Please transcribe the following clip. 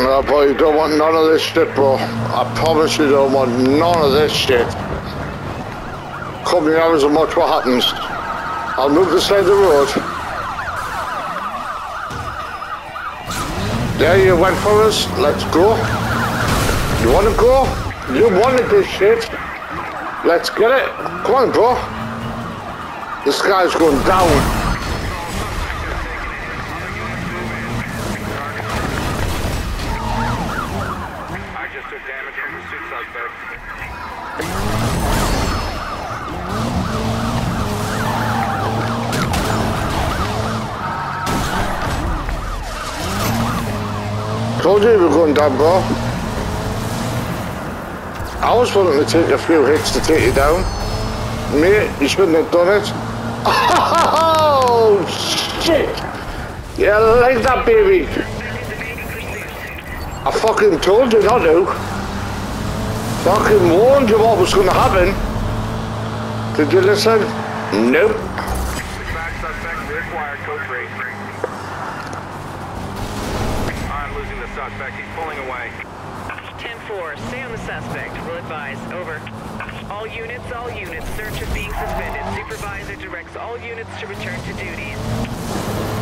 No, boy, you don't want none of this shit, bro. I promise you don't want none of this shit. Come here and watch what happens. I'll move the side of the road. There you went for us. Let's go. You want to go? You wanted this shit. Let's get it. Come on, bro. This guy's going down. Just damage from the suit suspect. Told you you were going down, bro. I was willing to take a few hits to take you down. Mate, you shouldn't have done it. Oh, shit! Yeah, like that, baby. I fucking told you not to. Fucking warned you what was going to happen. Did you listen? Nope. Suspect reacquired code 3. I'm losing the suspect. He's pulling away. 10-4, stay on the suspect. Will advise. Over. All units, all units. Search is being suspended. Supervisor directs all units to return to duties.